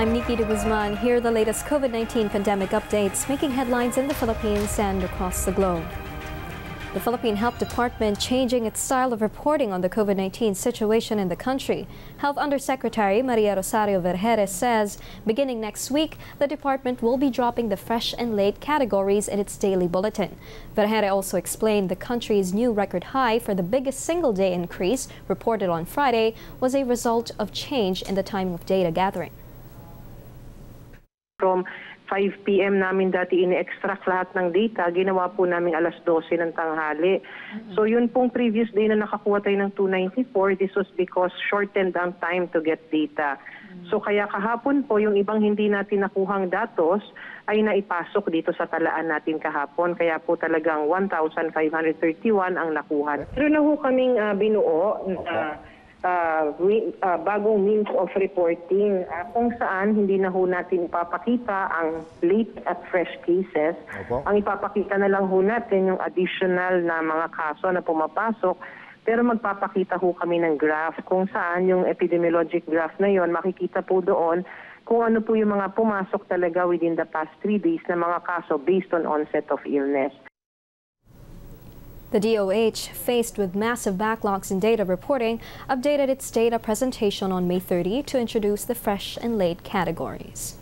I'm Nikki de Guzman. Here are the latest COVID 19 pandemic updates making headlines in the Philippines and across the globe. The Philippine Health Department changing its style of reporting on the COVID 19 situation in the country. Health Undersecretary Maria Rosario Vergeire says beginning next week, the department will be dropping the fresh and late categories in its daily bulletin. Vergeire also explained the country's new record high for the biggest single day increase reported on Friday was a result of change in the time of data gathering. From 5 p.m. namin dati ini-extract lahat ng data, ginawa po namin alas 12 ng tanghali. So yun pong previous day na nakakuha tayo ng 294, this was because shortened ang time to get data. So kaya kahapon po, yung ibang hindi natin nakuhang datos ay naipasok dito sa talaan natin kahapon. Kaya po talagang 1,531 ang nakuha. Pero na ho kaming ah, binuo na uh, wi- uh, bagong means of reporting uh, kung saan hindi na ho natin ipapakita ang late at fresh cases. Opo. Ang ipapakita na lang ho natin yung additional na mga kaso na pumapasok pero magpapakita ho kami ng graph kung saan yung epidemiologic graph na yon makikita po doon kung ano po yung mga pumasok talaga within the past three days na mga kaso based on onset of illness. The DOH, faced with massive backlogs in data reporting, updated its data presentation on May 30 to introduce the fresh and late categories.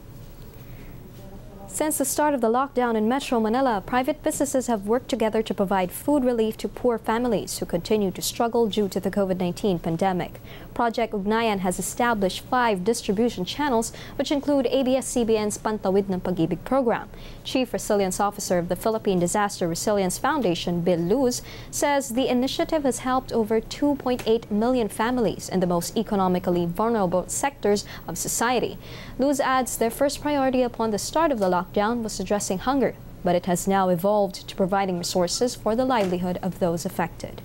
Since the start of the lockdown in Metro Manila, private businesses have worked together to provide food relief to poor families who continue to struggle due to the COVID 19 pandemic. Project Ugnayan has established five distribution channels, which include ABS CBN's Pantawid ng Pag-ibig program. Chief Resilience Officer of the Philippine Disaster Resilience Foundation, Bill Luz, says the initiative has helped over 2.8 million families in the most economically vulnerable sectors of society. Luz adds their first priority upon the start of the lockdown was addressing hunger, but it has now evolved to providing resources for the livelihood of those affected.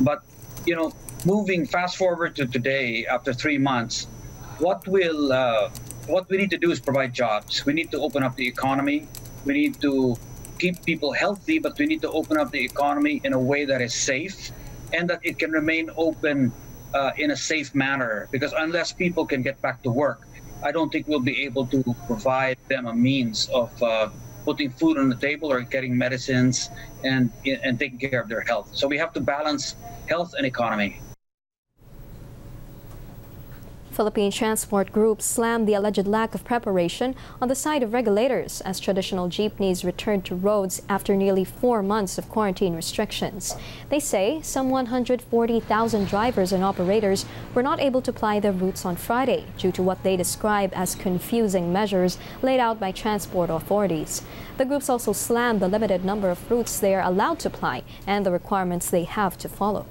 But you know, moving fast forward to today, after three months, what will uh, what we need to do is provide jobs. We need to open up the economy. We need to keep people healthy, but we need to open up the economy in a way that is safe and that it can remain open uh, in a safe manner. Because unless people can get back to work, I don't think we'll be able to provide them a means of uh, putting food on the table or getting medicines and and taking care of their health. So we have to balance health and economy. Philippine transport groups slammed the alleged lack of preparation on the side of regulators as traditional jeepneys returned to roads after nearly four months of quarantine restrictions. They say some 140,000 drivers and operators were not able to ply their routes on Friday due to what they describe as confusing measures laid out by transport authorities. The groups also slammed the limited number of routes they are allowed to ply and the requirements they have to follow.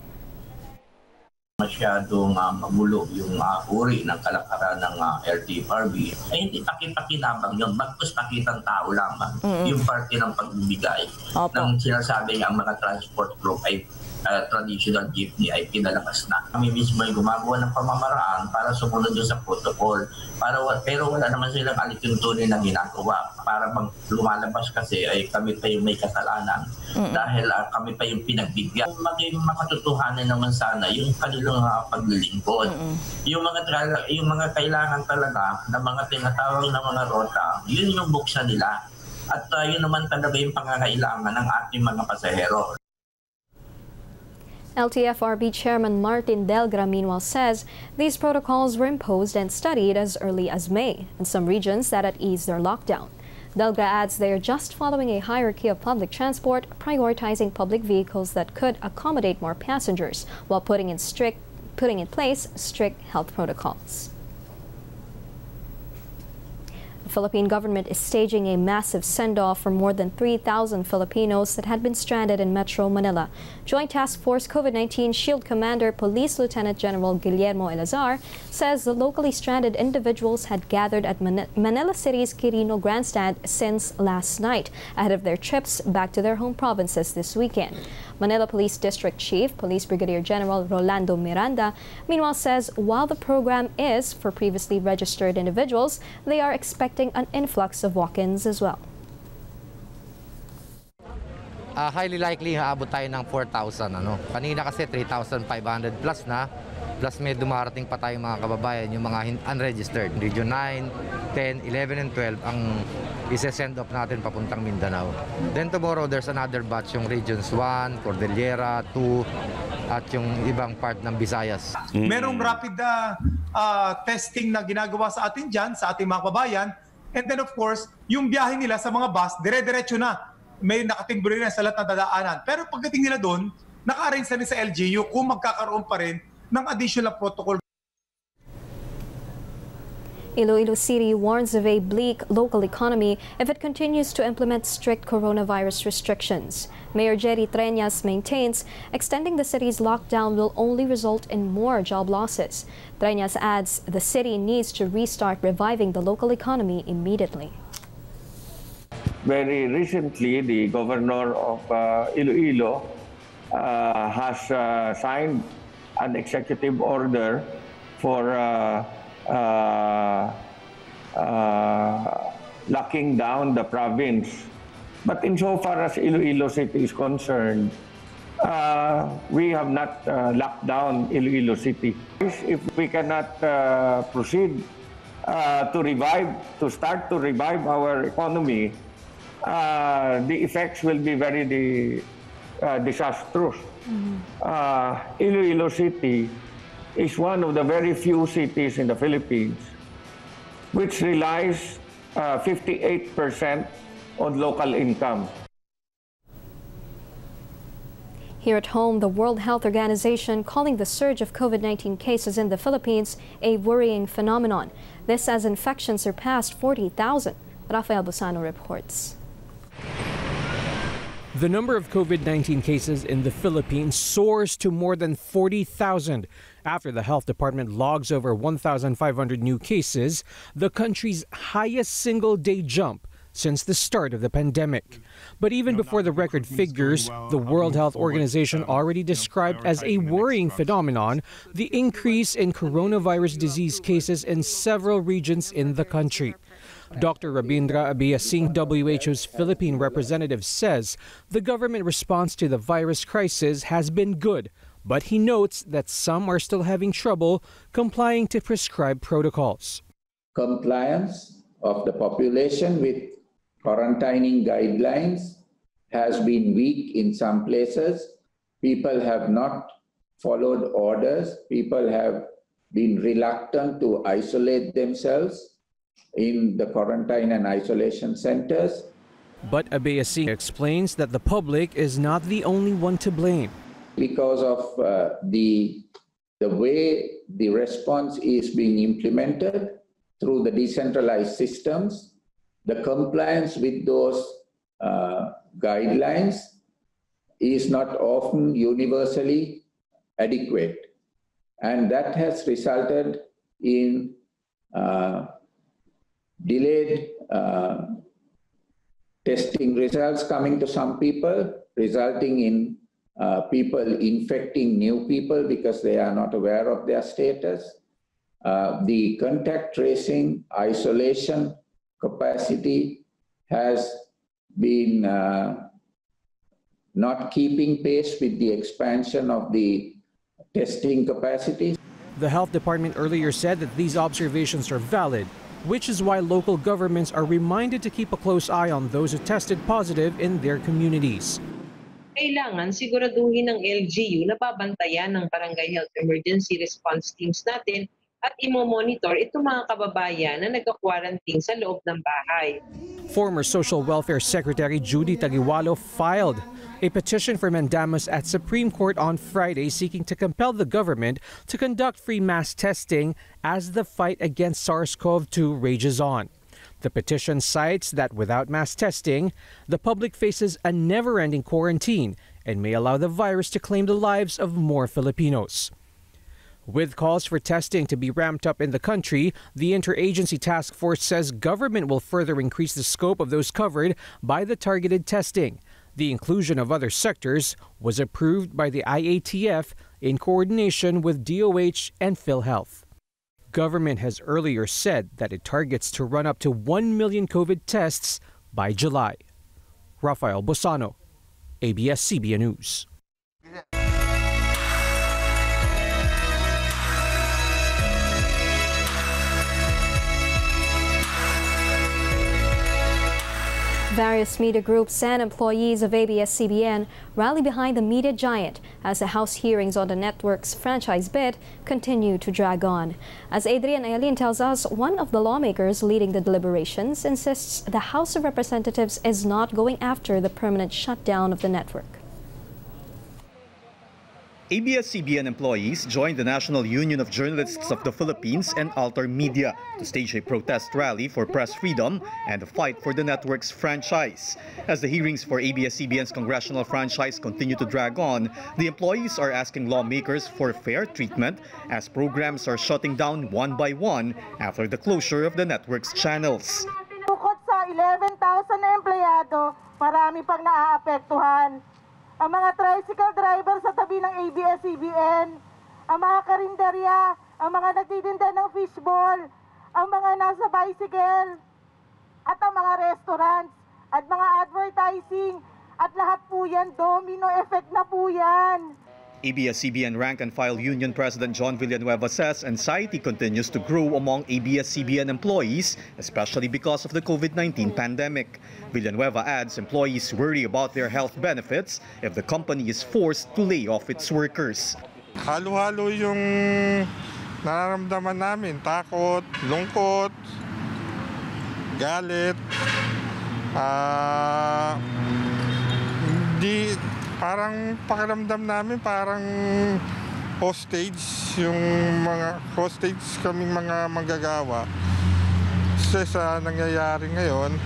Masyadong uh, magulo yung uh, uri ng kalakaran ng uh, LTFRB, ay hindi pakipakinabang yun. Bagkus nakitang tao lamang yung parte ng pagbibigay Opo. ng sinasabi ang mga transport group ay uh, traditional jeepney ay pinalakas na. Kami mismo ay gumagawa ng pamamaraan para sumunod doon sa protocol. Para, pero wala naman silang alituntunin na ginagawa. Para pag lumalabas kasi ay kami pa yung may kasalanan dahil ah, kami pa yung pinagbigyan. Maging makatotohanan naman sana yung kanilang uh, paglilingkod. Yung mga tra- yung mga kailangan talaga ng mga tinatawag na mga rota, yun yung buksan nila. At ah, yun naman talaga yung pangangailangan ng ating mga pasahero. LTFRB Chairman Martin Delgra meanwhile says these protocols were imposed and studied as early as May in some regions that had eased their lockdown. Delgra adds they are just following a hierarchy of public transport, prioritizing public vehicles that could accommodate more passengers while putting in strict putting in place strict health protocols. The Philippine government is staging a massive send-off for more than 3,000 Filipinos that had been stranded in Metro Manila. Joint Task Force COVID-19 Shield Commander Police Lieutenant General Guillermo Eleazar says the locally stranded individuals had gathered at Mani- Manila City's Quirino Grandstand since last night ahead of their trips back to their home provinces this weekend. Manila Police District Chief, Police Brigadier General Rolando Miranda, meanwhile says while the program is for previously registered individuals, they are expecting an influx of walk-ins as well. Ah, highly likely aabot tayo ng 4,000 ano. Kanina kasi 3,500 plus na. Plus may dumarating pa tayong mga kababayan, yung mga unregistered. Region 9, 10, 11, and 12 ang ise-send off natin papuntang Mindanao. Then tomorrow, there's another batch yung Regions 1, Cordillera, 2, at yung ibang part ng Visayas. Merong rapid uh, uh, testing na ginagawa sa atin dyan, sa ating mga kababayan. And then of course, yung biyahe nila sa mga bus, dire-diretso na. May nakatimburi na sa lahat ng dadaanan. Pero pagdating nila doon, naka-arrange na rin sa LGU kung magkakaroon pa rin ng additional protocol Iloilo City warns of a bleak local economy if it continues to implement strict coronavirus restrictions. Mayor Jerry Treñas maintains extending the city's lockdown will only result in more job losses. Treñas adds the city needs to restart reviving the local economy immediately. Very recently, the governor of uh, Iloilo uh, has uh, signed an executive order for uh, uh, uh, locking down the province. But insofar as Iloilo City is concerned, uh, we have not uh, locked down Iloilo City. If we cannot uh, proceed uh, to revive, to start to revive our economy, uh, the effects will be very uh, disastrous. Uh, Iloilo City is one of the very few cities in the Philippines which relies uh, 58% on local income. Here at home, the World Health Organization calling the surge of COVID 19 cases in the Philippines a worrying phenomenon. This as infections surpassed 40,000. Rafael Bosano reports. The number of COVID 19 cases in the Philippines soars to more than 40,000 after the health department logs over 1,500 new cases, the country's highest single day jump since the start of the pandemic. But even before the record figures, the World Health Organization already described as a worrying phenomenon the increase in coronavirus disease cases in several regions in the country. Dr. Rabindra Abeyasinghe, WHO's Philippine representative, says the government response to the virus crisis has been good, but he notes that some are still having trouble complying to prescribed protocols. compliance of the population with quarantining guidelines has been weak in some places. People have not followed orders. People have been reluctant to isolate themselves in the quarantine and isolation centers. But Abeyasinghe explains that the public is not the only one to blame. because of uh, the the way the response is being implemented through the decentralized systems, the compliance with those uh, guidelines is not often universally adequate, and that has resulted in uh, delayed uh, testing results coming to some people, resulting in uh, people infecting new people because they are not aware of their status. Uh, the contact tracing isolation capacity has been uh, not keeping pace with the expansion of the testing capacity. The health department earlier said that these observations are valid, which is why local governments are reminded to keep a close eye on those who tested positive in their communities. kailangan siguraduhin ng LGU na babantayan ng barangay health emergency response teams natin at imo-monitor itong mga kababayan na nagka-quarantine sa loob ng bahay. Former Social Welfare Secretary Judy Tagiwalo filed a petition for mandamus at Supreme Court on Friday seeking to compel the government to conduct free mass testing as the fight against SARS-CoV-2 rages on. The petition cites that without mass testing, the public faces a never ending quarantine and may allow the virus to claim the lives of more Filipinos. With calls for testing to be ramped up in the country, the interagency task force says government will further increase the scope of those covered by the targeted testing. The inclusion of other sectors was approved by the IATF in coordination with DOH and PhilHealth. Government has earlier said that it targets to run up to 1 million COVID tests by July. Rafael Bosano, ABS-CBN News. Various media groups and employees of ABS-CBN rally behind the media giant as the House hearings on the network's franchise bid continue to drag on. As Adrian Ayalin tells us, one of the lawmakers leading the deliberations insists the House of Representatives is not going after the permanent shutdown of the network. ABS-CBN employees joined the National Union of Journalists of the Philippines and Alter Media to stage a protest rally for press freedom and a fight for the network's franchise. As the hearings for ABS-CBN's congressional franchise continue to drag on, the employees are asking lawmakers for fair treatment as programs are shutting down one by one after the closure of the network's channels. Bukod sa 11,000 na empleyado, marami pang naaapektuhan ang mga tricycle driver sa tabi ng ABS-CBN, ang mga karinderya, ang mga nagtitinda ng fishball, ang mga nasa bicycle, at ang mga restaurants, at mga advertising, at lahat po yan, domino effect na po yan. ABS-CBN Rank and File Union President John Villanueva says anxiety continues to grow among ABS-CBN employees, especially because of the COVID-19 pandemic. Villanueva adds employees worry about their health benefits if the company is forced to lay off its workers. Halo-halo yung nararamdaman namin, takot, lungkot, galit, uh, parang pakiramdam namin parang hostage yung mga hostage kaming mga manggagawa kasi sa nangyayari ngayon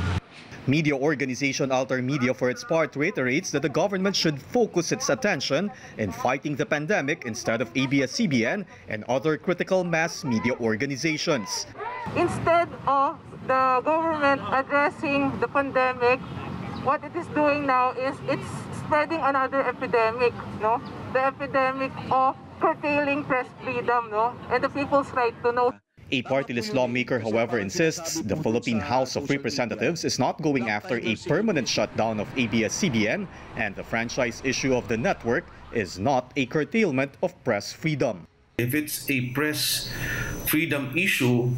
Media organization Alter Media for its part reiterates that the government should focus its attention in fighting the pandemic instead of ABS-CBN and other critical mass media organizations. Instead of the government addressing the pandemic, what it is doing now is it's spreading another epidemic, no? The epidemic of curtailing press freedom, no? And the people's right to know. A partyless lawmaker, however, insists the Philippine House of Representatives is not going after a permanent shutdown of ABS-CBN and the franchise issue of the network is not a curtailment of press freedom. If it's a press freedom issue,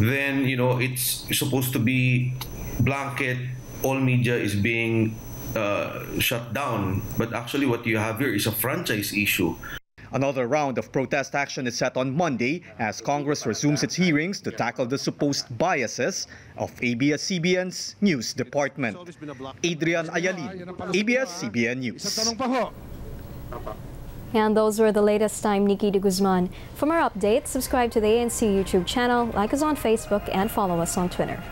then you know it's supposed to be blanket. All media is being uh, shut down. But actually, what you have here is a franchise issue. Another round of protest action is set on Monday as Congress resumes its hearings to tackle the supposed biases of ABS-CBN's news department. Adrian Ayalin, ABS-CBN News. And those were the latest. I'm Nikki de Guzman. For more updates, subscribe to the ANC YouTube channel, like us on Facebook, and follow us on Twitter.